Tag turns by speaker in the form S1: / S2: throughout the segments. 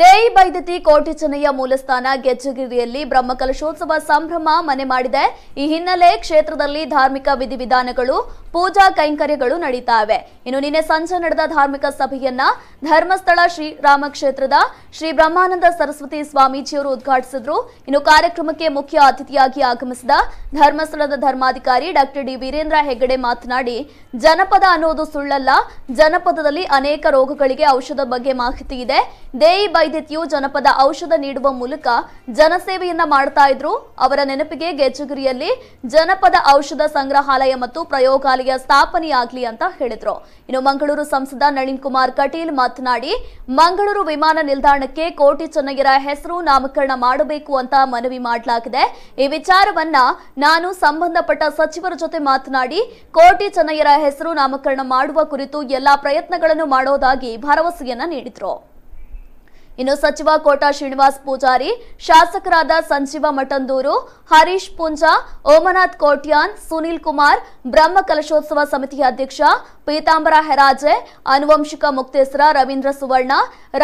S1: ದೇಯಿ ಬೈದತಿ ಕೋಟಿ ಚೆನ್ನಯ್ಯ ಮೂಲಸ್ಥಾನ ಗೆಜ್ಜಗಿರಿಯಲ್ಲಿ ಬ್ರಹ್ಮಕಲಶೋತ್ಸವ ಸಂಭ್ರಮ ಮನೆ ಮಾಡಿದೆ. ಈ ಹಿನ್ನೆಲೆ ಕ್ಷೇತ್ರದಲ್ಲಿ ಧಾರ್ಮಿಕ ವಿಧಿವಿಧಾನಗಳು ಪೂಜಾ ಕೈಂಕರ್ಯಗಳು ನಡೀತಾ ಇವೆ ಇನ್ನು ನಿನ್ನೆ ಸಂಜೆ ನಡೆದ ಧಾರ್ಮಿಕ ಸಭೆಯನ್ನ ಧರ್ಮಸ್ಥಳ ಶ್ರೀ ರಾಮಕ್ಷೇತ್ರದ ಶ್ರೀ ಬ್ರಹ್ಮಾನಂದ ಸರಸ್ವತಿ ಸ್ವಾಮೀಜಿಯವರು ಉದ್ಘಾಟಿಸಿದ್ರು. ಇನ್ನು ಕಾರ್ಯಕ್ರಮಕ್ಕೆ ಮುಖ್ಯ ಅತಿಥಿಯಾಗಿ ಆಗಮಿಸಿದ ಧರ್ಮಸ್ಥಳದ ಧರ್ಮಾಧಿಕಾರಿ ಡಾಕ್ಟರ್ ಡಿ ವೀರೇಂದ್ರ ಹೆಗ್ಗಡೆ ಮಾತನಾಡಿ, ಜನಪದ ಅನ್ನೋದು ಸುಳ್ಳಲ್ಲ. ಜನಪದದಲ್ಲಿ ಅನೇಕ ರೋಗಗಳಿಗೆ ಔಷಧ ಬಗ್ಗೆ ಮಾಹಿತಿ ಇದೆ. ದೇಯಿ ವೈದ್ಯತೆಯು ಜನಪದ ಔಷಧ ನೀಡುವ ಮೂಲಕ ಜನಸೇವೆಯನ್ನ ಮಾಡ್ತಾ ಇದ್ರು. ಅವರ ನೆನಪಿಗೆ ಗೆಜ್ಜಗಿರಿಯಲ್ಲಿ ಜನಪದ ಔಷಧ ಸಂಗ್ರಹಾಲಯ ಮತ್ತು ಪ್ರಯೋಗಾಲಯ ಸ್ಥಾಪನೆಯಾಗ್ಲಿ ಅಂತ ಹೇಳಿದ್ರು. ಇನ್ನು ಮಂಗಳೂರು ಸಂಸದ ನಳಿನ್ ಕುಮಾರ್ ಕಟೀಲ್ ಮಾತನಾಡಿ, ಮಂಗಳೂರು ವಿಮಾನ ನಿಲ್ದಾಣಕ್ಕೆ ಕೋಟಿ ಚೆನ್ನಯ್ಯರ ಹೆಸರು ನಾಮಕರಣ ಮಾಡಬೇಕು ಅಂತ ಮನವಿ ಮಾಡಲಾಗಿದೆ. ಈ ವಿಚಾರವನ್ನ ನಾನು ಸಂಬಂಧಪಟ್ಟ ಸಚಿವರ ಜೊತೆ ಮಾತನಾಡಿ, ಕೋಟಿ ಚೆನ್ನಯ್ಯರ ಹೆಸರು ನಾಮಕರಣ ಮಾಡುವ ಕುರಿತು ಎಲ್ಲಾ ಪ್ರಯತ್ನಗಳನ್ನು ಮಾಡೋದಾಗಿ ಭರವಸೆಯನ್ನ ನೀಡಿದ್ರು. ಇನ್ನು ಸಚಿವ ಕೋಟಾ ಶ್ರೀನಿವಾಸ್ ಪೂಜಾರಿ, ಶಾಸಕರಾದ ಸಂಜೀವ ಮಠಂದೂರು, ಹರೀಶ್ ಪುಂಜಾ, ಓಮನಾಥ್ ಕೋಟ್ಯಾನ್, ಸುನೀಲ್ ಕುಮಾರ್, ಬ್ರಹ್ಮ ಕಲಶೋತ್ಸವ ಸಮಿತಿಯ ಅಧ್ಯಕ್ಷ ಪೀತಾಂಬರ ಹೆರಾಜೆ, ಅನುವಂಶಿಕ ಮುಕ್ತೇಸರ ರವೀಂದ್ರ ಸುವರ್ಣ,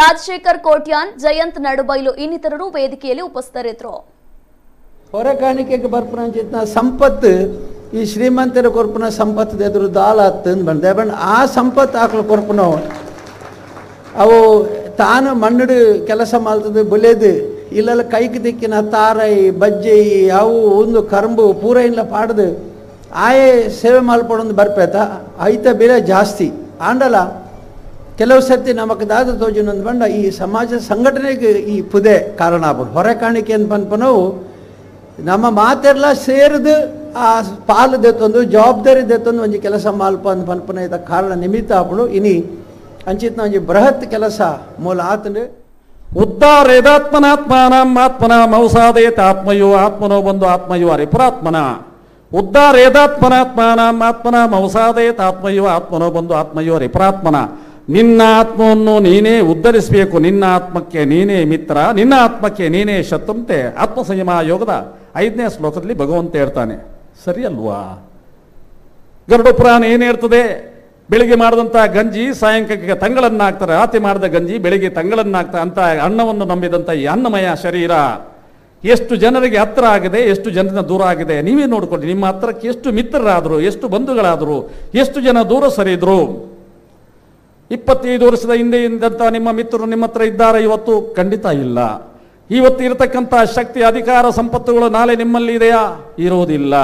S1: ರಾಜಶೇಖರ್ ಕೋಟ್ಯಾನ್, ಜಯಂತ್ ನಡುಬೈಲು ಇನ್ನಿತರರು ವೇದಿಕೆಯಲ್ಲಿ ಉಪಸ್ಥಿತರಿದ್ದರು.
S2: ಹೊರಕಾಣಿಕೆಗೆ ಸಂಪತ್ತು, ಈ ಶ್ರೀಮಂತರ ಕೊರ್ಪುನ ಸಂಪತ್ತು ಎದುರು ಹತ್ತಂದು ಬಂದೆ. ಬಟ್ ಆ ಸಂಪತ್ತು ಹಾಕ್ಲು ಕೊರ್ಪುನವು, ಅವು ತಾನು ಮಣ್ಣಡು ಕೆಲಸ ಮಾಡ್ತದೆ, ಬೊಲೆದು. ಇಲ್ಲೆಲ್ಲ ಕೈಗೆ ದಿಕ್ಕಿನ ತಾರೈ, ಬಜ್ಜಿ, ಅವು ಒಂದು ಕರಂಬು ಪೂರ ಇಲ್ಲ ಪಾಡ್ದು. ಆಯೇ ಸೇವೆ ಮಲ್ಪಡೊಂದು ಬರ್ಪೇತ. ಐತ ಬೆಲೆ ಜಾಸ್ತಿ. ಆಂಡಲ, ಕೆಲವು ಸರ್ತಿ ನಮಕ್ ದಾದ ತೋಜನೊಂದು ಬಂಡ, ಈ ಸಮಾಜ ಸಂಘಟನೆಗೆ ಈ ಪುದೆ ಕಾರಣ ಆಗ್ಬೋದು. ಹೊರೆ ಕಾಣಿಕೆ ಅಂತ ಪನ್ಪನವು ನಮ್ಮ ಮಾತೆಲ್ಲ ಸೇರಿದು, ಆ ಪಾಲು ದೆತ್ತೊಂದು, ಜವಾಬ್ದಾರಿ ದೆತ್ತೊಂದು, ಒಂಜಿ ಕೆಲಸ ಮಾಲ್ಪ ಅಂತ ಪನ್ಪನ ಇದ ಕಾರಣ ನಿಮಿತ್ತ ಆಗ್ಬೋದು. ಇನಿ ಅಂಚಿತ್ನ ಒಂಜಿ ಬೃಹತ್ ಕೆಲಸ ಮೂಲ ಆತಂಡು
S3: ಉದ್ಧಾರೇದಾತ್ಮನಾತ್ಮಾನಂ ಆತ್ಮನ ಮೌಸಾದೇತ ಆತ್ಮಯೋ ಆತ್ಮನೋ ಬಂದು ಆತ್ಮಯೋ ಅರಿಪುರಾತ್ಮನ. ಉದ್ಧಾರೇದಾತ್ಮನಾತ್ಮಾನಂ ಆತ್ಮನ ಮೌಸಾದೇತ ಆತ್ಮಯೋ ಆತ್ಮನೋ ಬಂದು ಆತ್ಮಯೋ ಅರಿಪುರಾತ್ಮನ. ನಿನ್ನ ಆತ್ಮವನ್ನು ನೀನೇ ಉದ್ಧರಿಸಬೇಕು. ನಿನ್ನ ಆತ್ಮಕ್ಕೆ ನೀನೇ ಮಿತ್ರ. ನಿನ್ನ ಆತ್ಮಕ್ಕೆ ನೀನೇ ಶತ್ರುಂತೆ. ಆತ್ಮ ಸಂಯಮ ಯೋಗದ ಐದನೇ ಶ್ಲೋಕದಲ್ಲಿ ಭಗವಂತ ಹೇಳ್ತಾನೆ. ಸರಿ ಅಲ್ವಾ? ಗರುಡ ಪುರಾಣ ಏನು ಹೇಳ್ತದೆ? ಬೆಳಿಗ್ಗೆ ಮಾಡಿದಂಥ ಗಂಜಿ ಸಾಯಂಕಾಲಕ್ಕೆ ತಂಗಳನ್ನು ಹಾಕ್ತಾರೆ ರಾತ್ರಿ ಮಾಡಿದ ಗಂಜಿ ಬೆಳಿಗ್ಗೆ ತಂಗಳನ್ನು ಹಾಕ್ತಾರೆ ಅಂತ ಅನ್ನವನ್ನು ನಂಬಿದಂಥ ಈ ಅನ್ನಮಯ ಶರೀರ. ಎಷ್ಟು ಜನರಿಗೆ ಹತ್ತಿರ ಆಗಿದೆ, ಎಷ್ಟು ಜನರಿಂದ ದೂರ ಆಗಿದೆ, ನೀವೇ ನೋಡಿಕೊಳ್ಳಿ. ನಿಮ್ಮ ಹತ್ತಿರಕ್ಕೆ ಎಷ್ಟು ಮಿತ್ರರಾದರು, ಎಷ್ಟು ಬಂಧುಗಳಾದರು, ಎಷ್ಟು ಜನ ದೂರ ಸರಿದ್ರು. ಇಪ್ಪತ್ತೈದು ವರ್ಷದ ಹಿಂದೆ ಇದ್ದಂಥ ನಿಮ್ಮ ಮಿತ್ರರು ನಿಮ್ಮ ಹತ್ರ ಇದ್ದಾರೆ, ಇವತ್ತು ಖಂಡಿತ ಇಲ್ಲ. ಇವತ್ತು ಇರತಕ್ಕಂಥ ಶಕ್ತಿ, ಅಧಿಕಾರ, ಸಂಪತ್ತುಗಳು ನಾಳೆ ನಿಮ್ಮಲ್ಲಿ ಇದೆಯಾ? ಇರೋದಿಲ್ಲ.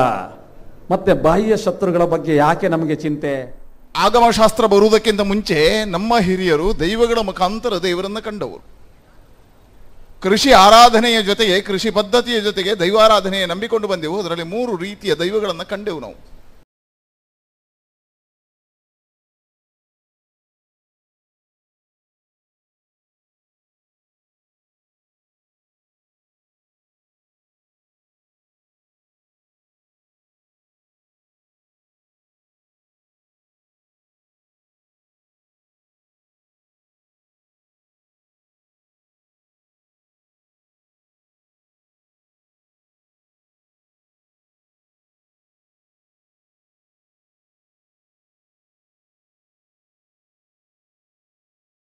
S3: ಮತ್ತೆ ಬಾಹ್ಯ ಶತ್ರುಗಳ ಬಗ್ಗೆ ಯಾಕೆ ನಮಗೆ ಚಿಂತೆ?
S4: ಆಗಮಶಾಸ್ತ್ರ ಬರುವುದಕ್ಕಿಂತ ಮುಂಚೆ ನಮ್ಮ ಹಿರಿಯರು ದೈವಗಳ ಮುಖಾಂತರ ದೇವರನ್ನು ಕಂಡವರು. ಕೃಷಿ ಆರಾಧನೆಯ ಜೊತೆಗೆ, ಕೃಷಿ ಪದ್ಧತಿಯ ಜೊತೆಗೆ ದೈವಾರಾಧನೆಯ ನಂಬಿಕೊಂಡು ಬಂದೆವು. ಅದರಲ್ಲಿ ಮೂರು ರೀತಿಯ ದೈವಗಳನ್ನು ಕಂಡೆವು ನಾವು.